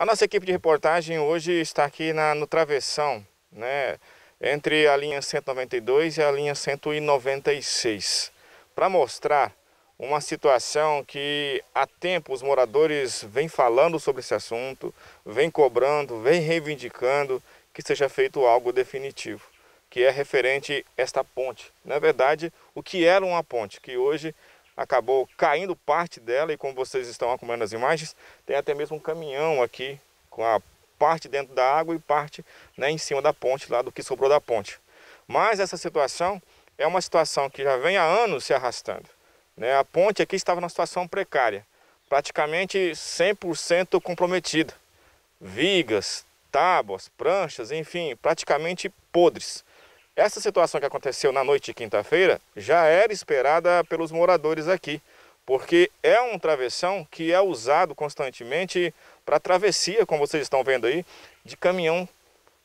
A nossa equipe de reportagem hoje está aqui na, no travessão, né, entre a linha 192 e a linha 196, para mostrar uma situação que há tempo os moradores vêm falando sobre esse assunto, vêm cobrando, vêm reivindicando que seja feito algo definitivo, que é referente a esta ponte. Na verdade, o que era uma ponte, que hoje acabou caindo parte dela e como vocês estão acompanhando as imagens, tem até mesmo um caminhão aqui com a parte dentro da água e parte né, em cima da ponte, lá do que sobrou da ponte. Mas essa situação é uma situação que já vem há anos se arrastando. Né? A ponte aqui estava numa situação precária, praticamente 100% comprometida. Vigas, tábuas, pranchas, enfim, praticamente podres. Essa situação que aconteceu na noite de quinta-feira já era esperada pelos moradores aqui, porque é um travessão que é usado constantemente para travessia, como vocês estão vendo aí, de caminhão,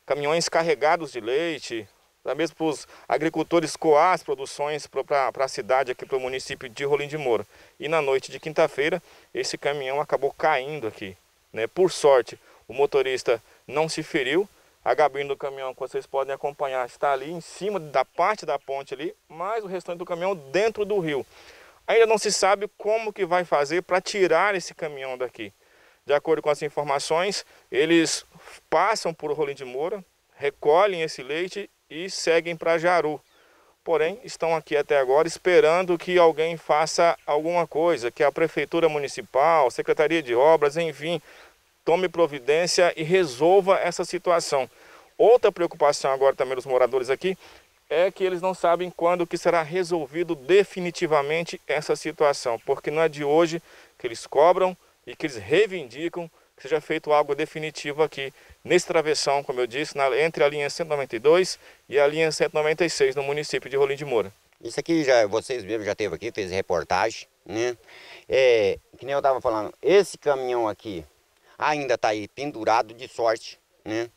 caminhões carregados de leite, mesmo para os agricultores coar as produções para a cidade, aqui para o município de Rolim de Moura. E na noite de quinta-feira, esse caminhão acabou caindo aqui. Né? Por sorte, o motorista não se feriu, a gabine do caminhão, que vocês podem acompanhar, está ali em cima da parte da ponte ali, mas o restante do caminhão dentro do rio. Ainda não se sabe como que vai fazer para tirar esse caminhão daqui. De acordo com as informações, eles passam por Rolim de Moura, recolhem esse leite e seguem para Jaru. Porém, estão aqui até agora esperando que alguém faça alguma coisa, que a Prefeitura Municipal, Secretaria de Obras, enfim, tome providência e resolva essa situação. Outra preocupação agora também dos moradores aqui é que eles não sabem quando que será resolvido definitivamente essa situação, porque não é de hoje que eles cobram e que eles reivindicam que seja feito algo definitivo aqui nesse travessão, como eu disse, na, entre a linha 192 e a linha 196 no município de Rolim de Moura. Isso aqui já vocês viram, já teve aqui, fez reportagem, né? É, que nem eu estava falando, esse caminhão aqui ainda está aí pendurado de sorte, né?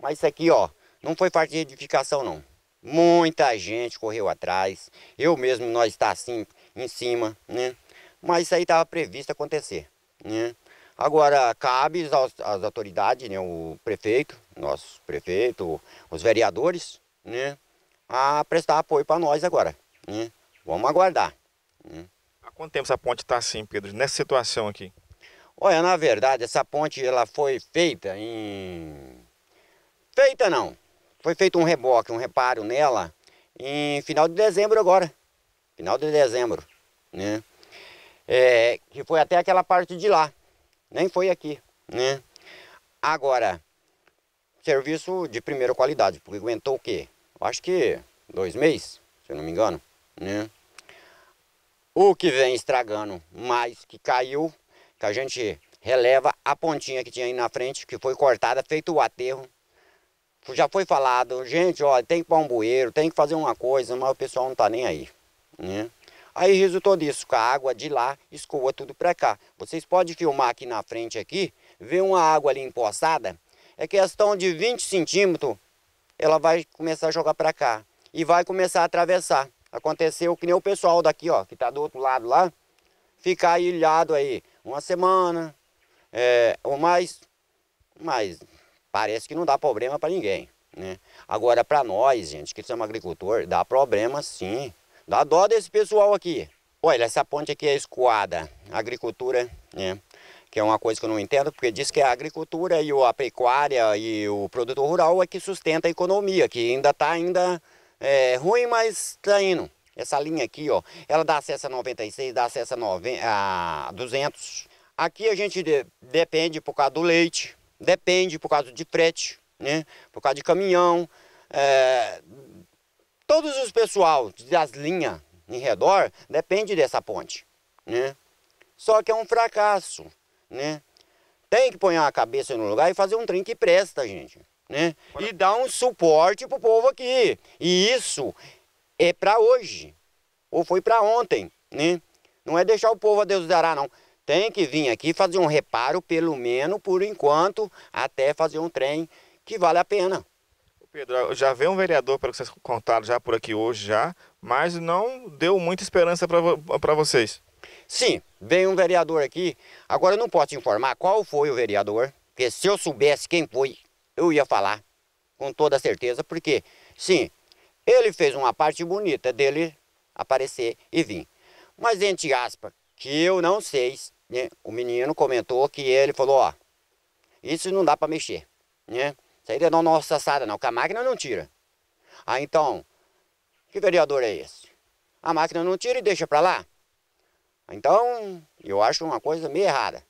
Mas isso aqui, ó, não foi parte de edificação não. Muita gente correu atrás, eu mesmo nós está assim em cima, né? Mas isso aí estava previsto acontecer, né? Agora, cabe às, às autoridades, né, o prefeito, nosso prefeito, os vereadores, né, a prestar apoio para nós agora. Né? Vamos aguardar. Né? Há quanto tempo essa ponte está assim, Pedro, nessa situação aqui? Olha, na verdade, essa ponte ela foi feita em... Feita não. Foi feito um reboque, um reparo nela em final de dezembro agora. Final de dezembro, né? É, que foi até aquela parte de lá nem foi aqui, né? Agora, serviço de primeira qualidade, porque aguentou o quê? Acho que dois meses, se eu não me engano, né? O que vem estragando mais, que caiu, que a gente releva a pontinha que tinha aí na frente, que foi cortada, feito o aterro. Já foi falado, gente, ó, tem que pôr um bueiro, tem que fazer uma coisa, mas o pessoal não tá nem aí, né? Aí resultou disso, a água de lá escoa tudo para cá. Vocês podem filmar aqui na frente aqui, ver uma água ali empoçada, é questão de 20 centímetros, ela vai começar a jogar para cá e vai começar a atravessar. Aconteceu que nem o pessoal daqui, ó, que está do outro lado lá, ficar ilhado aí uma semana, é, ou mais, mas parece que não dá problema para ninguém, né? Agora para nós, gente, que somos agricultor, dá problema sim. Dá dó desse pessoal aqui. Olha, essa ponte aqui é escoada, agricultura, né? Que é uma coisa que eu não entendo, porque diz que a agricultura e a pecuária e o produtor rural é que sustenta a economia, que ainda está ainda é, ruim, mas está indo. Essa linha aqui, ó, ela dá acesso a 96, dá acesso a, 90, a 200. Aqui a gente de, depende por causa do leite, depende por causa de frete, né? Por causa de caminhão, é, Todos os pessoal das linhas em redor depende dessa ponte, né? Só que é um fracasso, né? Tem que pôr a cabeça no lugar e fazer um trem que presta, gente, né? E dar um suporte pro povo aqui. E isso é para hoje, ou foi para ontem, né? Não é deixar o povo a Deus dará, não. Tem que vir aqui fazer um reparo, pelo menos por enquanto, até fazer um trem que vale a pena. Pedro, já veio um vereador, pelo que vocês contaram já por aqui hoje já, mas não deu muita esperança para vocês. Sim, veio um vereador aqui. Agora eu não posso informar qual foi o vereador, Porque se eu soubesse quem foi, eu ia falar com toda certeza, porque, sim, ele fez uma parte bonita dele aparecer e vir. Mas, entre aspas, que eu não sei, né? o menino comentou que ele falou, ó, isso não dá para mexer, né? Isso aí não é nossa assada não, que a máquina não tira. Ah, então, que vereador é esse? A máquina não tira e deixa para lá? Então, eu acho uma coisa meio errada.